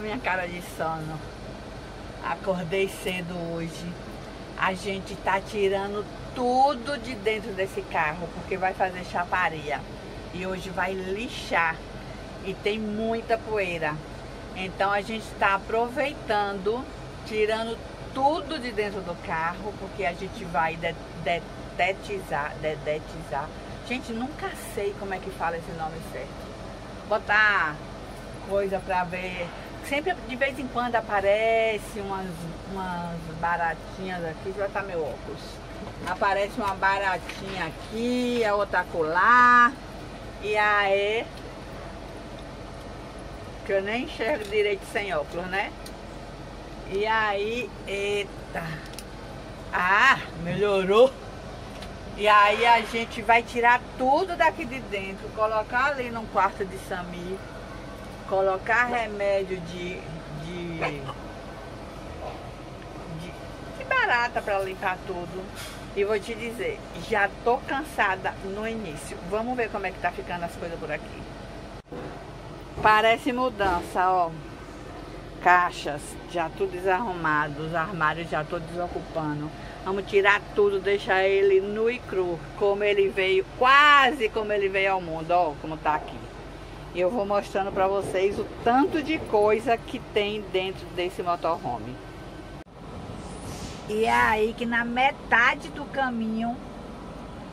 minha cara de sono. Acordei cedo hoje. A gente tá tirando tudo de dentro desse carro, porque vai fazer chaparia. E hoje vai lixar. E tem muita poeira. Então a gente está aproveitando, tirando tudo de dentro do carro, porque a gente vai dedetizar, dedetizar. Gente, nunca sei como é que fala esse nome certo. Botar coisa pra ver. Sempre de vez em quando aparece umas, umas baratinhas aqui. Eu botar meu óculos. Aparece uma baratinha aqui, a outra colar. E aí. Que eu nem enxergo direito sem óculos, né? E aí, eita. Ah, melhorou. E aí a gente vai tirar tudo daqui de dentro, colocar ali num quarto de Samir, colocar remédio de, de, de, de barata para limpar tudo. E vou te dizer, já tô cansada no início. Vamos ver como é que tá ficando as coisas por aqui. Parece mudança, ó. Caixas já tudo desarrumado, os armários já tô desocupando. Vamos tirar tudo, deixar ele nu e cru, como ele veio, quase como ele veio ao mundo, ó, como tá aqui. E eu vou mostrando para vocês o tanto de coisa que tem dentro desse motorhome. E é aí que na metade do caminho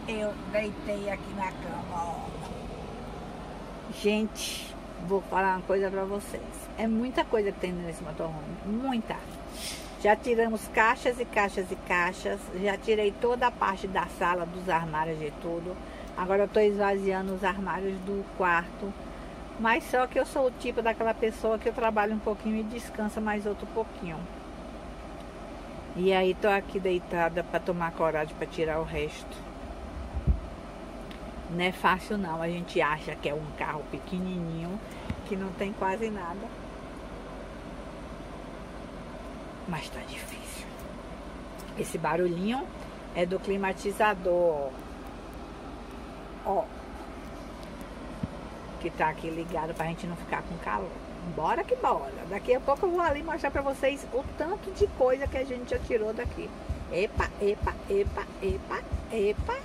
eu deitei aqui na cama. Gente, vou falar uma coisa para vocês. É muita coisa que tem nesse motorhome, muita. Já tiramos caixas e caixas e caixas. Já tirei toda a parte da sala, dos armários e tudo. Agora eu estou esvaziando os armários do quarto. Mas só que eu sou o tipo daquela pessoa que eu trabalho um pouquinho e descansa mais outro pouquinho. E aí tô aqui deitada para tomar coragem para tirar o resto. Não é fácil não. A gente acha que é um carro pequenininho que não tem quase nada. mas tá difícil. Esse barulhinho é do climatizador, ó. Que tá aqui ligado pra gente não ficar com calor. Bora que bora. Daqui a pouco eu vou ali mostrar pra vocês o tanto de coisa que a gente já tirou daqui. Epa, epa, epa, epa, epa,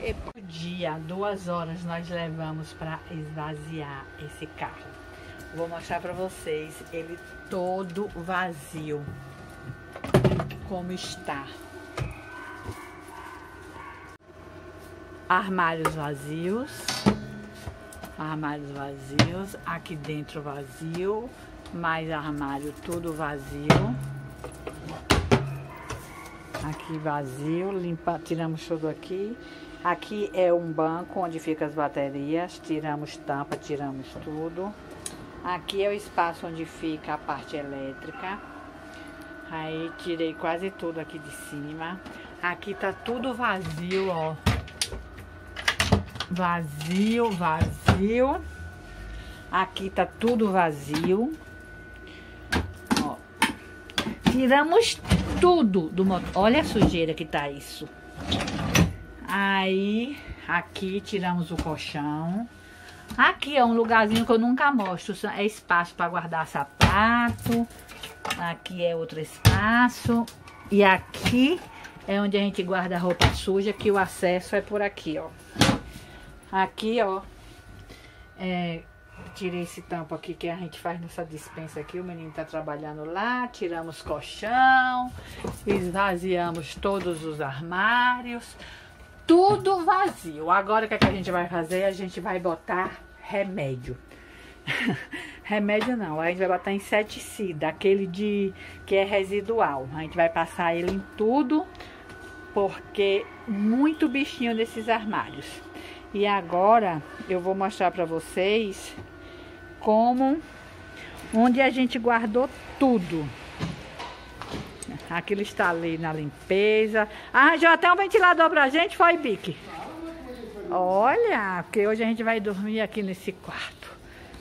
epa. O dia, duas horas nós levamos para esvaziar esse carro. Vou mostrar para vocês ele todo vazio como está. Armários vazios. Armários vazios. Aqui dentro vazio. Mais armário tudo vazio. Aqui vazio. Limpa, tiramos tudo aqui. Aqui é um banco onde ficam as baterias. Tiramos tampa, tiramos tudo. Aqui é o espaço onde fica a parte elétrica. Aí tirei quase tudo aqui de cima. Aqui tá tudo vazio, ó. Vazio, vazio. Aqui tá tudo vazio. Ó. Tiramos tudo do motor. Olha a sujeira que tá isso. Aí, aqui tiramos o colchão. Aqui é um lugarzinho que eu nunca mostro. É espaço para guardar sapato. Aqui é outro espaço. E aqui é onde a gente guarda roupa suja, que o acesso é por aqui, ó. Aqui, ó. É, tirei esse tampo aqui que a gente faz nessa dispensa aqui. O menino tá trabalhando lá. Tiramos colchão. Esvaziamos todos os armários. Tudo vazio. Agora o que, é que a gente vai fazer? A gente vai botar remédio. Remédio não, a gente vai botar inseticida, aquele de que é residual. A gente vai passar ele em tudo, porque muito bichinho nesses armários. E agora eu vou mostrar para vocês como onde a gente guardou tudo. Aquilo está ali na limpeza. Arranjou até um ventilador pra gente, foi, Bique? Olha, porque hoje a gente vai dormir aqui nesse quarto.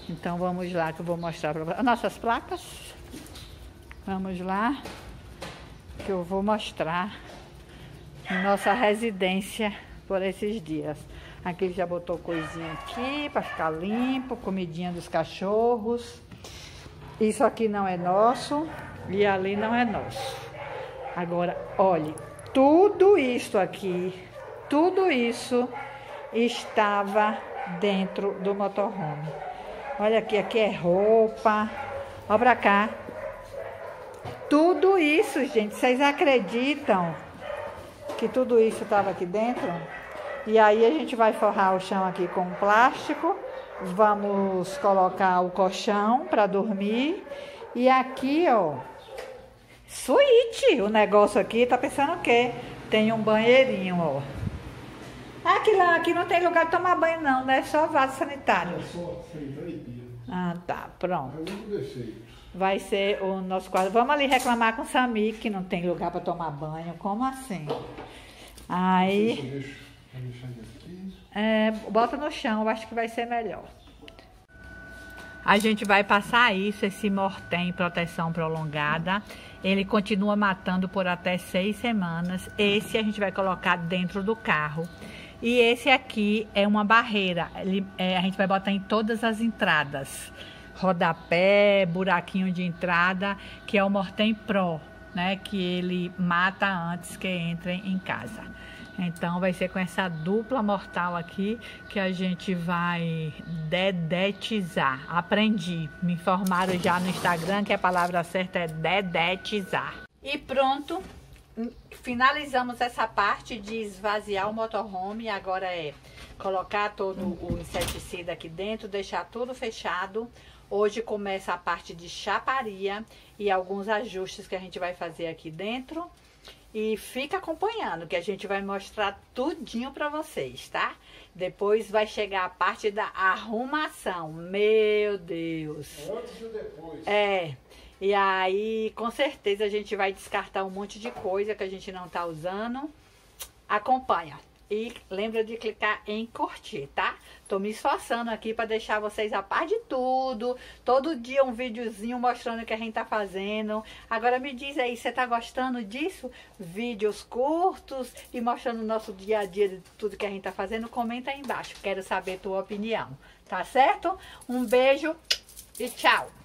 Então vamos lá que eu vou mostrar para vocês. Nossas placas. Vamos lá que eu vou mostrar nossa residência por esses dias. Aqui já botou coisinha aqui para ficar limpo, comidinha dos cachorros. Isso aqui não é nosso e ali não é nosso. Agora, olhe, tudo isso aqui, tudo isso estava dentro do motorhome. Olha aqui, aqui é roupa. Olha pra cá. Tudo isso, gente, vocês acreditam que tudo isso estava aqui dentro? E aí a gente vai forrar o chão aqui com plástico. Vamos colocar o colchão para dormir. E aqui, ó, suíte. O negócio aqui tá pensando o quê? Tem um banheirinho, ó. Aqui lá, aqui não tem lugar de tomar banho não, né? Só vaso sanitário. É só Ah, tá, pronto. Vai ser o nosso quarto. Vamos ali reclamar com o Samir que não tem lugar para tomar banho. Como assim? Aí. É, bota no chão, eu acho que vai ser melhor. A gente vai passar isso, esse mortem proteção prolongada. Ele continua matando por até seis semanas. Esse a gente vai colocar dentro do carro. E esse aqui é uma barreira. Ele, é, a gente vai botar em todas as entradas. Rodapé, buraquinho de entrada, que é o Mortem Pro, né? Que ele mata antes que entrem em casa. Então vai ser com essa dupla mortal aqui que a gente vai dedetizar. Aprendi, me informaram já no Instagram que a palavra certa é dedetizar. E pronto, finalizamos essa parte de esvaziar o motorhome. Agora é colocar todo o inseticida aqui dentro, deixar tudo fechado. Hoje começa a parte de chaparia e alguns ajustes que a gente vai fazer aqui dentro. E fica acompanhando, que a gente vai mostrar tudinho para vocês, tá? Depois vai chegar a parte da arrumação. Meu Deus! Antes e depois. É. E aí, com certeza, a gente vai descartar um monte de coisa que a gente não tá usando. Acompanha. E lembra de clicar em curtir, tá? Tô me esforçando aqui para deixar vocês a par de tudo. Todo dia um videozinho mostrando o que a gente tá fazendo. Agora me diz aí, você tá gostando disso? Vídeos curtos e mostrando o nosso dia a dia de tudo que a gente tá fazendo? Comenta aí embaixo. Quero saber tua opinião, tá certo? Um beijo e tchau!